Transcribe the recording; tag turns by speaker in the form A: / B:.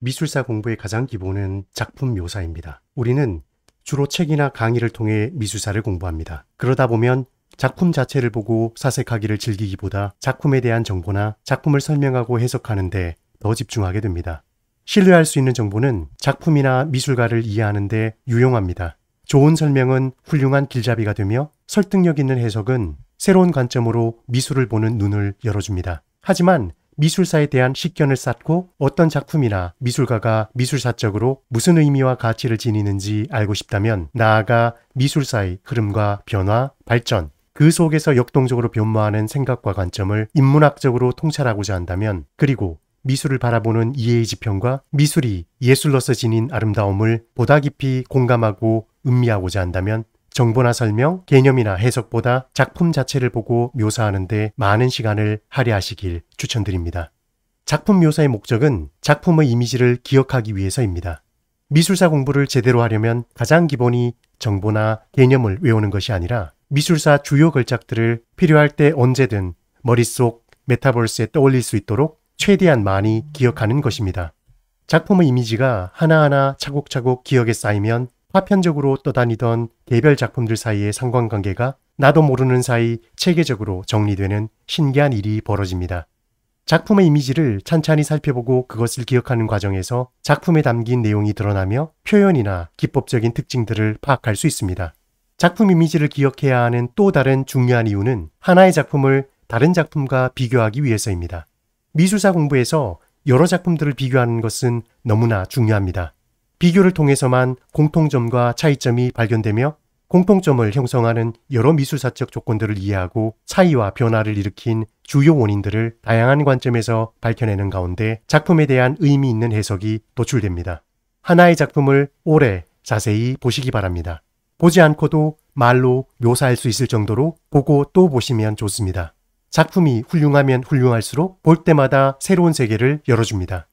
A: 미술사 공부의 가장 기본은 작품 묘사입니다. 우리는 주로 책이나 강의를 통해 미술사를 공부합니다. 그러다 보면 작품 자체를 보고 사색하기를 즐기기보다 작품에 대한 정보나 작품을 설명하고 해석하는데 더 집중하게 됩니다. 신뢰할 수 있는 정보는 작품이나 미술가를 이해하는데 유용합니다. 좋은 설명은 훌륭한 길잡이가 되며 설득력 있는 해석은 새로운 관점으로 미술을 보는 눈을 열어줍니다. 하지만 미술사에 대한 식견을 쌓고 어떤 작품이나 미술가가 미술사적으로 무슨 의미와 가치를 지니는지 알고 싶다면 나아가 미술사의 흐름과 변화, 발전, 그 속에서 역동적으로 변모하는 생각과 관점을 인문학적으로 통찰하고자 한다면 그리고 미술을 바라보는 이해의 지평과 미술이 예술로서 지닌 아름다움을 보다 깊이 공감하고 음미하고자 한다면 정보나 설명, 개념이나 해석보다 작품 자체를 보고 묘사하는데 많은 시간을 할애하시길 추천드립니다. 작품 묘사의 목적은 작품의 이미지를 기억하기 위해서입니다. 미술사 공부를 제대로 하려면 가장 기본이 정보나 개념을 외우는 것이 아니라 미술사 주요 걸작들을 필요할 때 언제든 머릿속 메타버스에 떠올릴 수 있도록 최대한 많이 기억하는 것입니다. 작품의 이미지가 하나하나 차곡차곡 기억에 쌓이면 파편적으로 떠다니던 개별 작품들 사이의 상관관계가 나도 모르는 사이 체계적으로 정리되는 신기한 일이 벌어집니다. 작품의 이미지를 찬찬히 살펴보고 그것을 기억하는 과정에서 작품에 담긴 내용이 드러나며 표현이나 기법적인 특징들을 파악할 수 있습니다. 작품 이미지를 기억해야 하는 또 다른 중요한 이유는 하나의 작품을 다른 작품과 비교하기 위해서입니다. 미술사 공부에서 여러 작품들을 비교하는 것은 너무나 중요합니다. 비교를 통해서만 공통점과 차이점이 발견되며 공통점을 형성하는 여러 미술사적 조건들을 이해하고 차이와 변화를 일으킨 주요 원인들을 다양한 관점에서 밝혀내는 가운데 작품에 대한 의미 있는 해석이 도출됩니다. 하나의 작품을 오래 자세히 보시기 바랍니다. 보지 않고도 말로 묘사할 수 있을 정도로 보고 또 보시면 좋습니다. 작품이 훌륭하면 훌륭할수록 볼 때마다 새로운 세계를 열어줍니다.